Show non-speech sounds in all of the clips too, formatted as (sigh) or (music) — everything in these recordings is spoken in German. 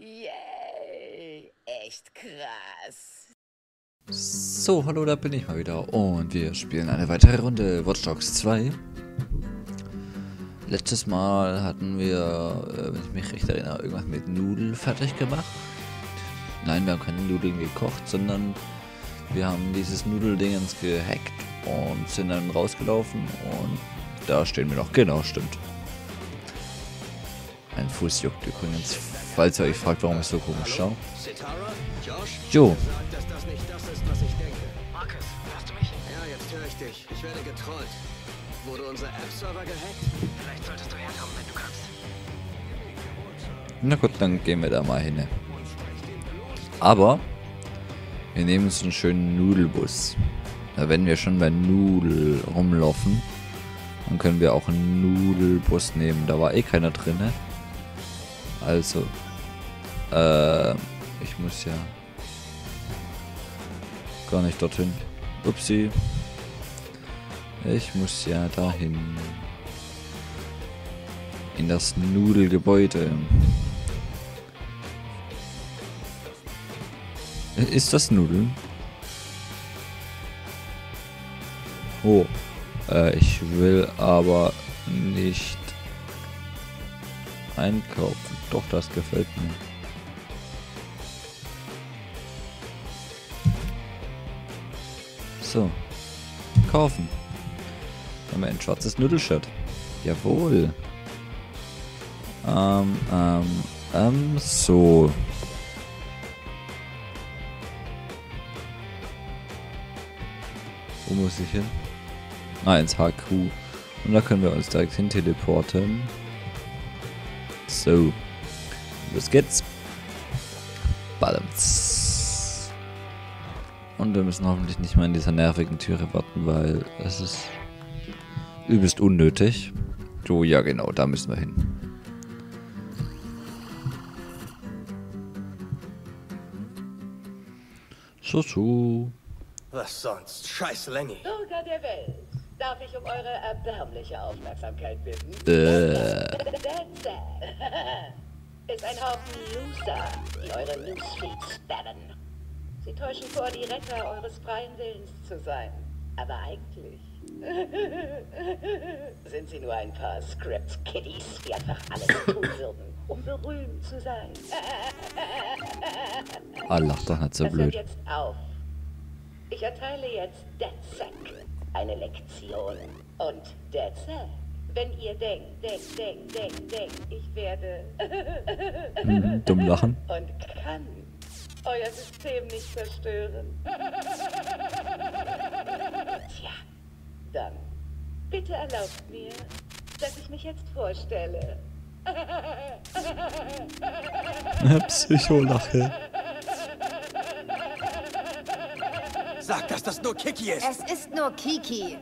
Yay! Echt krass. So, hallo, da bin ich mal wieder und wir spielen eine weitere Runde Watch Dogs 2. Letztes Mal hatten wir, äh, wenn ich mich recht erinnere, irgendwas mit Nudeln fertig gemacht. Nein, wir haben keine Nudeln gekocht, sondern wir haben dieses Nudeldingens gehackt und sind dann rausgelaufen und da stehen wir noch. Genau, stimmt. Mein Fuß juckt übrigens, falls ihr euch fragt, warum ich so komisch schaue. Jo. Sagt, dass das nicht das ist, was ich denke. Marcus, hörst du mich? Ja, jetzt höre ich dich. Ich werde getrollt. Wurde unser App-Server gehackt? Vielleicht solltest du herkommen, wenn du kannst. Na gut, dann gehen wir da mal hin. Aber wir nehmen uns einen schönen Nudelbus. Da wenn wir schon bei Nudel rumlaufen, dann können wir auch einen Nudelbus nehmen. Da war eh keiner drinne. Also, äh, ich muss ja gar nicht dorthin. Upsi. Ich muss ja dahin. In das Nudelgebäude. Ist das Nudeln? Oh. Äh, ich will aber nicht einkaufen. Doch, das gefällt mir. So. Kaufen. Haben ein schwarzes Nudelshirt. Jawohl. Ähm, ähm, ähm, so. Wo muss ich hin? Ah, ins HQ. Und da können wir uns direkt hin teleporten. So. Los geht's. Balance. Und wir müssen hoffentlich nicht mal in dieser nervigen Türe warten, weil es ist übelst unnötig. So, ja genau, da müssen wir hin. So, so. Was sonst? Scheiß Lenny. Bürger der Welt, darf ich um eure erbärmliche Aufmerksamkeit bitten? Äh. Ist ein Haufen Loser, die eure Newsfeeds spammen. Sie täuschen vor, die Retter eures freien Willens zu sein. Aber eigentlich (laughs) sind sie nur ein paar Script-Kiddies, die einfach alles tun würden, um berühmt zu sein. ah, lach doch nicht so Das hört blöd. jetzt auf. Ich erteile jetzt DedSec eine Lektion. Und DedSec, wenn ihr denkt, denkt, denkt, denkt, denkt, ich werde Mhm, dumm lachen. (laughs) und kann euer System nicht zerstören. (laughs) Tja, dann bitte erlaubt mir, dass ich mich jetzt vorstelle. (laughs) Psycholache. Sag, dass das nur Kiki ist. Es ist nur Kiki.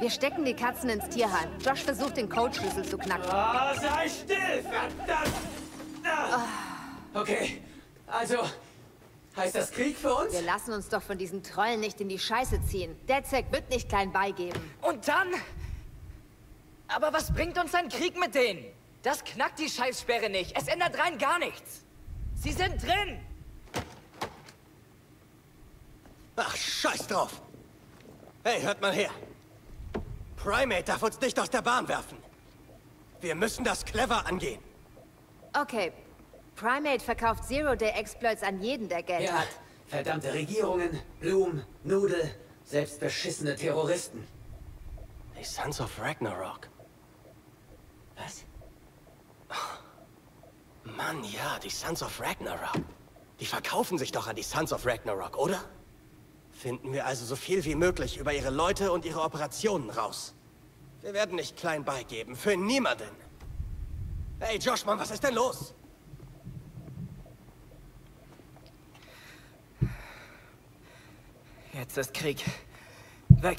Wir stecken die Katzen ins Tierheim. Josh versucht, den Codeschlüssel zu knacken. Oh, sei still, verdammt! Ah. Okay, also, heißt das Krieg für uns? Wir lassen uns doch von diesen Trollen nicht in die Scheiße ziehen. Derzek wird nicht klein beigeben. Und dann? Aber was bringt uns ein Krieg mit denen? Das knackt die Scheißsperre nicht. Es ändert rein gar nichts. Sie sind drin. Ach, scheiß drauf. Hey, hört mal her. Primate darf uns nicht aus der Bahn werfen. Wir müssen das clever angehen. Okay. Primate verkauft Zero-Day-Exploits an jeden, der Geld Ja, hat. verdammte Regierungen, Blumen, Nudel, selbst beschissene Terroristen. Die Sons of Ragnarok. Was? Mann, ja, die Sons of Ragnarok. Die verkaufen sich doch an die Sons of Ragnarok, oder? Finden wir also so viel wie möglich über ihre Leute und ihre Operationen raus. Wir werden nicht klein beigeben, für niemanden. Hey, Josh, Mann, was ist denn los? Jetzt ist Krieg. Weg.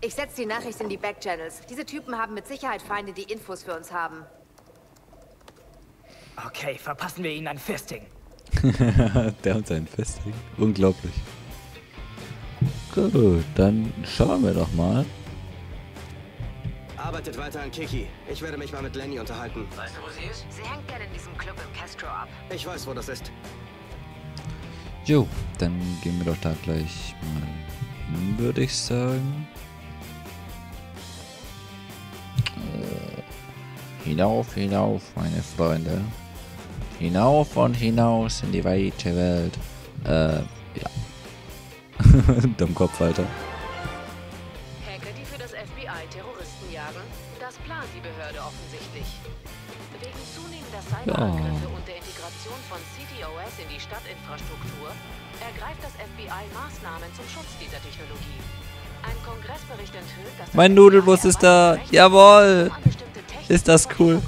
Ich setze die Nachricht in die Backchannels. Diese Typen haben mit Sicherheit Feinde, die Infos für uns haben. Okay, verpassen wir ihnen ein Fisting. (laughs) Der und sein Festing. Unglaublich. Gut, dann schauen wir doch mal. Arbeitet weiter an Kiki. Ich werde mich mal mit Lenny unterhalten. Weißt du, wo sie ist? Sie hängt gerne in diesem Club im Castro ab. Ich weiß, wo das ist. Jo, dann gehen wir doch da gleich mal hin, würde ich sagen. Äh, Hinauf, hinauf, meine Freunde. Hinauf und hinaus in die weite Welt. Äh, ja. (laughs) Dummkopf, Alter. Hacker, die für das FBI Terroristen jagen? Das plant die Behörde offensichtlich. Wegen zunehmender Cyberangriffe und der Integration von CTOS in die Stadtinfrastruktur ergreift das FBI Maßnahmen zum Schutz dieser Technologie. Ein Kongressbericht enthüllt, dass das Mein Nudelbus ist da. Jawohl. Ist das cool.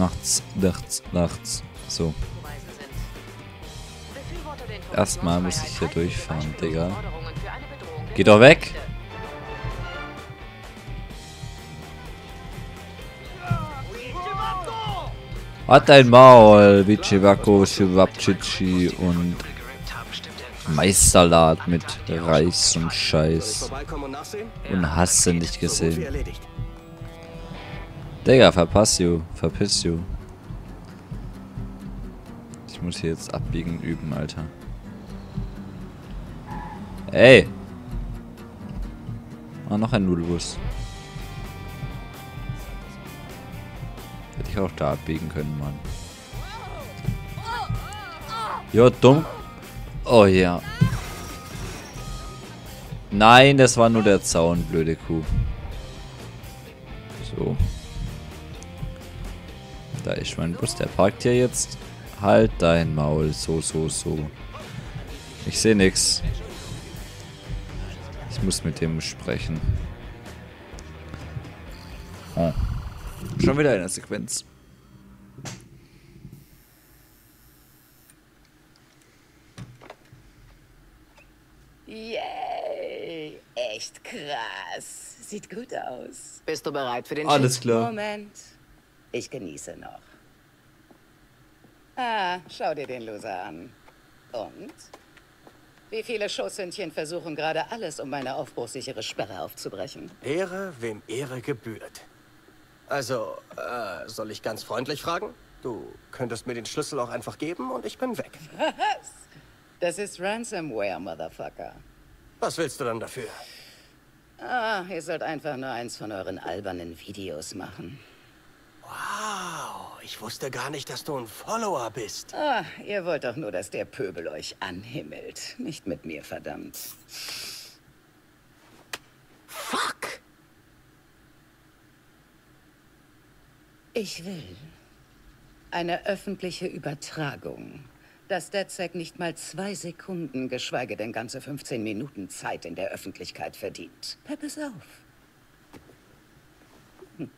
Nachts, nachts, nachts. So. Erstmal muss ich hier durchfahren, Digga. Geh doch weg. Hat dein Maul, Vichivako, Shivapchichi und. Maissalat mit Reis und Scheiß. und hast du nicht gesehen. Digga, verpass you. Verpiss you. Ich muss hier jetzt abbiegen üben, Alter. Ey! Ah, noch ein Nudelbus. Hätte ich auch da abbiegen können, Mann. Jo, dumm. Oh ja. Nein, das war nur der Zaun, blöde Kuh. Da ist mein Bus, der parkt hier jetzt. Halt dein Maul, so, so, so. Ich sehe nix. Ich muss mit dem sprechen. Oh. Schon wieder eine Sequenz. Yay! Echt krass. Sieht gut aus. Bist du bereit für den Alles klar. Moment. Ich genieße noch. Ah, schau dir den Loser an. Und? Wie viele Schoßhündchen versuchen gerade alles, um meine aufbruchsichere Sperre aufzubrechen? Ehre, wem Ehre gebührt. Also, äh, soll ich ganz freundlich fragen? Du könntest mir den Schlüssel auch einfach geben und ich bin weg. Was? Das ist Ransomware, Motherfucker. Was willst du dann dafür? Ah, ihr sollt einfach nur eins von euren albernen Videos machen. Ich wusste gar nicht, dass du ein Follower bist. Ah, ihr wollt doch nur, dass der Pöbel euch anhimmelt. Nicht mit mir, verdammt. Fuck! Ich will eine öffentliche Übertragung. Dass DedSec nicht mal zwei Sekunden, geschweige denn ganze 15 Minuten Zeit in der Öffentlichkeit verdient. Pepp es auf. Hm.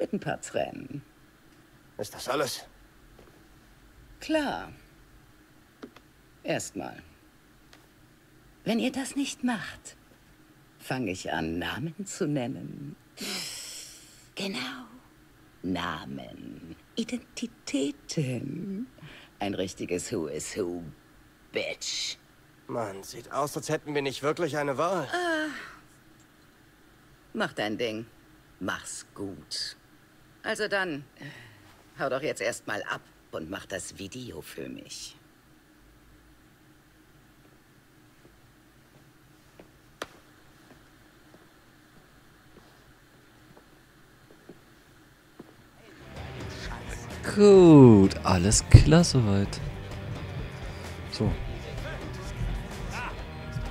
Mit ein paar Tränen. Ist das alles? Klar. Erstmal. Wenn ihr das nicht macht, fange ich an, Namen zu nennen. Genau. Namen. Identitäten. Ein richtiges Who is Who, Bitch. Mann, sieht aus, als hätten wir nicht wirklich eine Wahl. Mach dein Ding. Mach's gut. Also dann, hau doch jetzt erstmal ab und mach das Video für mich. Gut, alles klar soweit. So.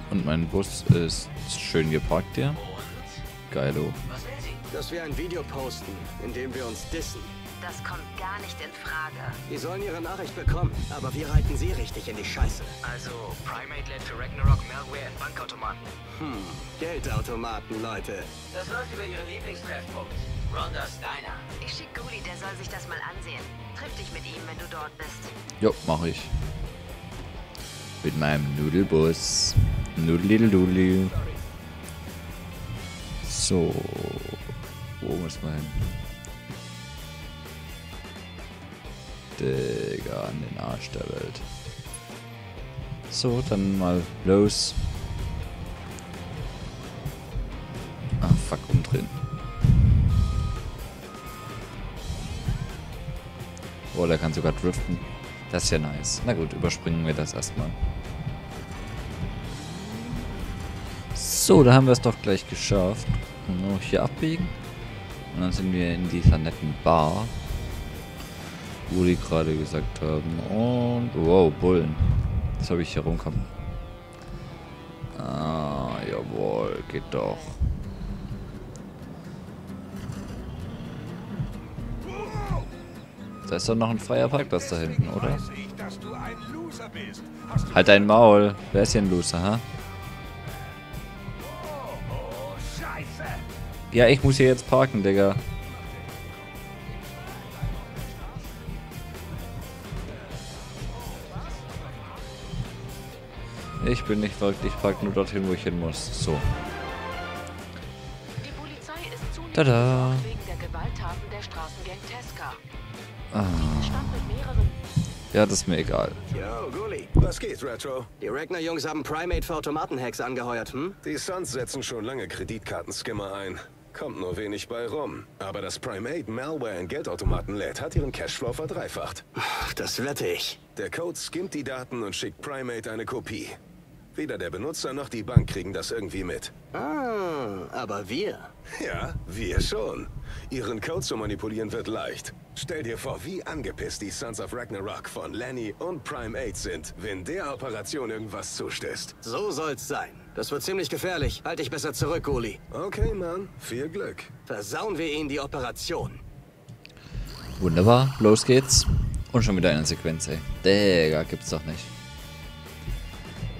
Und mein Bus ist schön geparkt hier. Geilo. Dass wir ein Video posten, in dem wir uns dissen. Das kommt gar nicht in Frage. Die sollen ihre Nachricht bekommen, aber wir reiten sie richtig in die Scheiße. Also, Primate lädt für Ragnarok Malware in Bankautomaten. Geldautomaten, Leute. Das läuft über ihren Lieblingstreffpunkt. Rondas Diner. Ich schick Guli, der soll sich das mal ansehen. Triff dich mit ihm, wenn du dort bist. Jo, mach ich. Mit meinem Nudelbus. Nudelidel So. Wo muss man hin? Digga, an den Arsch der Welt. So, dann mal los. fuck, umdrehen. Oh, der kann sogar driften. Das ist ja nice. Na gut, überspringen wir das erstmal. So, da haben wir es doch gleich geschafft. Nur hier abbiegen. Und dann sind wir in dieser netten Bar. Wo die gerade gesagt haben. Und, wow, Bullen. Jetzt habe ich hier rumkommen. Ah, jawohl, geht doch. Da ist doch noch ein freier Parkplatz da hinten, oder? Halt dein Maul. Wer ist hier ein Loser, ha? Ja, ich muss hier jetzt parken, Digga. Ich bin nicht verrückt, ich park nur dorthin, wo ich hin muss. So. Die Polizei ist zunehmend Tada. besorgt wegen der Gewalttaten der Straßengang Tesca. Ah. Diese stand mit mehreren Ja, das ist mir egal. Yo, Gully. Was geht, Retro? Die Ragnar-Jungs haben Primate für Automatenhacks angeheuert, hm? Die Suns setzen schon lange Kreditkartenskimmer ein. Kommt nur wenig bei rum. Aber das Primate Malware in Geldautomaten lädt, hat ihren Cashflow verdreifacht. Das wette ich. Der Code skimmt die Daten und schickt Primate eine Kopie. Weder der Benutzer noch die Bank kriegen das irgendwie mit. Ah, aber wir. Ja, wir schon. Ihren Code zu manipulieren wird leicht. Stell dir vor, wie angepisst die Sons of Ragnarok von Lenny und Primate sind, wenn der Operation irgendwas zustößt. So soll's sein. Das wird ziemlich gefährlich. Halt dich besser zurück, Gully. Okay, Mann. Viel Glück. Versauen wir ihnen die Operation. Wunderbar, los geht's. Und schon wieder eine Sequenz, ey. Digga, gibt's doch nicht.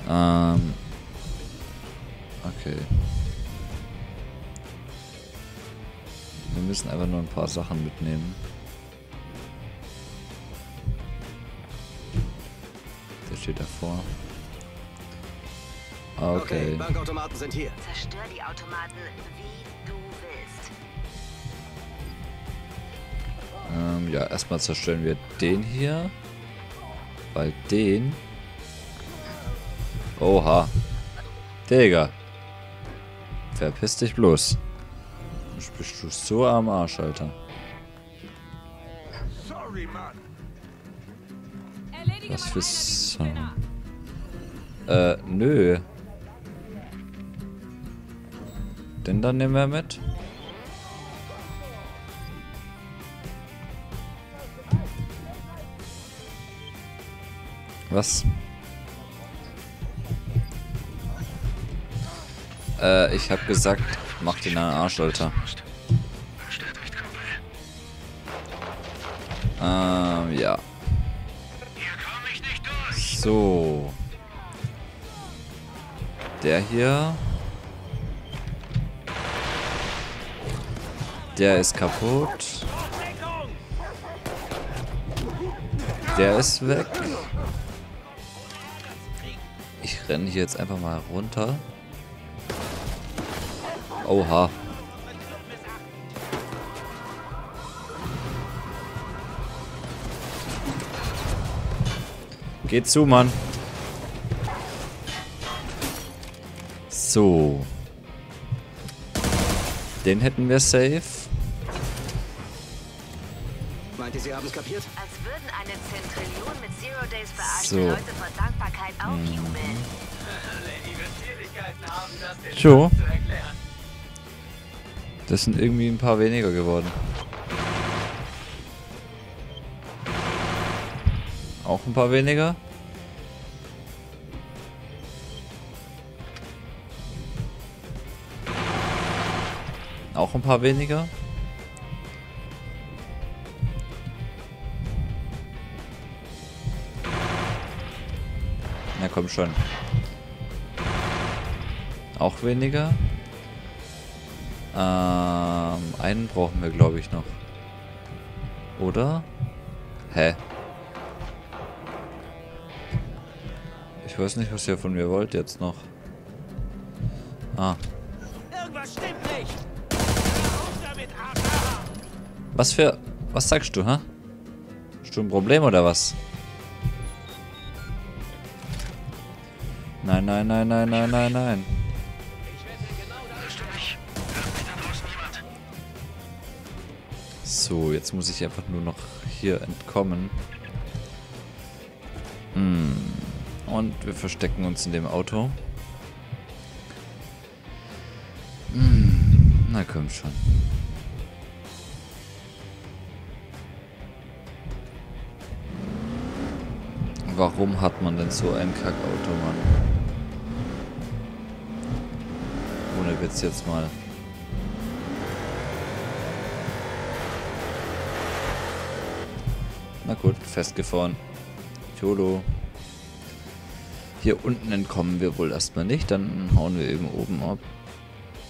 Ähm. Okay. Wir müssen einfach nur ein paar Sachen mitnehmen. Der steht davor. Okay. Bankautomaten sind hier. Zerstör die Automaten, wie du willst. Ähm, ja, erstmal zerstören wir den hier. Weil den. Oha. Digga. Verpiss dich bloß. Bist du so am Arsch, Alter. Was für Song. Äh, nö. Den dann nehmen wir mit. Was? Äh, ich hab gesagt, mach an den Arsch, Alter. Ähm, ja. So. Der hier. Der ist kaputt. Der ist weg. Ich renne hier jetzt einfach mal runter. Oha. Geht zu, Mann. So. Den hätten wir safe. Meint ihr, sie haben's kapiert? Als würden eine Zentrillion mit Zero Days verarschte So. Leute vor Dankbarkeit aufjubeln. Jo. Das sind irgendwie ein paar weniger geworden. Auch ein paar weniger. Auch ein paar weniger. Na komm schon. Auch weniger. Ähm, einen brauchen wir, glaube ich, noch. Oder? Hä? Ich weiß nicht, was ihr von mir wollt jetzt noch. Ah. Irgendwas stimmt nicht. Was für... Was sagst du, hä? Hast du ein Problem oder was? Nein, nein, nein, nein, nein, nein, nein. So, jetzt muss ich einfach nur noch hier entkommen. Hm. Und wir verstecken uns in dem Auto. Hm. Na komm schon. Warum hat man denn so ein Kackauto, Mann? Ohne Witz jetzt mal. Na gut, festgefahren. YOLO. Hier unten entkommen wir wohl erstmal nicht, dann hauen wir eben oben ab.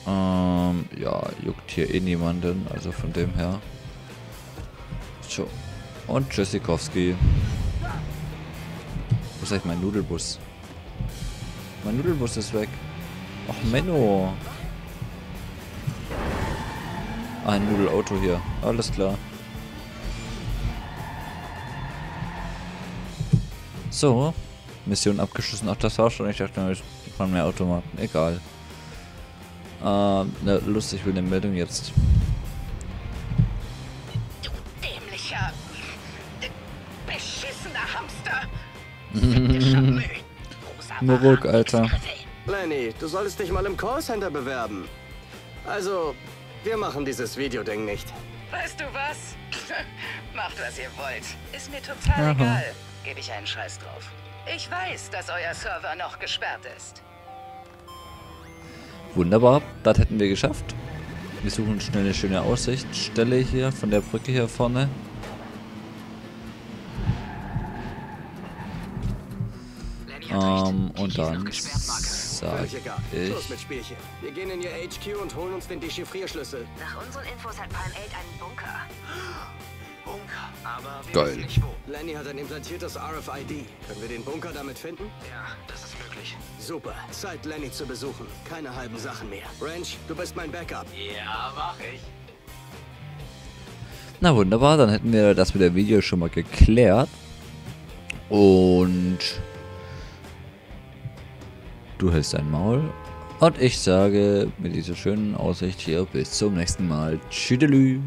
Ähm, ja, juckt hier eh niemanden, also von dem her. So. Und Tschüssikowski. Wo ist eigentlich mein Nudelbus? Mein Nudelbus ist weg. Ach, Menno. Ein Nudelauto hier. Alles klar. So. Mission abgeschlossen. Ach, das war schon. Ich dachte, es waren mehr Automaten. Egal. Ähm, ne, lustig, will eine Meldung jetzt. Du dämlicher, beschissener Hamster. (laughs) Nur ruhig, Alter. Lenny, du solltest dich mal im Callcenter bewerben. Also, wir machen dieses Videoding nicht. Weißt du was? (laughs) Macht, was ihr wollt. Ist mir total Aha. egal. Gebe ich einen Scheiß drauf. Ich weiß, dass euer Server noch gesperrt ist. Wunderbar, das hätten wir geschafft. Wir suchen schnell eine schöne Aussichtsstelle hier von der Brücke hier vorne. Ähm, und dann sag ich... Schluss mit Spielchen. Wir gehen in ihr HQ und holen uns den Dechiffrierschlüssel. Nach unseren Infos hat Palm 8 einen Bunker. Bunker. Aber wir Geil. wissen nicht wo. Lenny hat ein implantiertes RFID. Können wir den Bunker damit finden? Ja, das ist möglich. Super. Zeit, Lenny zu besuchen. Keine halben Sachen mehr. Ranch, du bist mein Backup. Ja, mach ich. Na wunderbar, dann hätten wir das mit der Video schon mal geklärt. Und du hältst dein Maul. Und ich sage mit dieser schönen Aussicht hier bis zum nächsten Mal. Tschüdelü.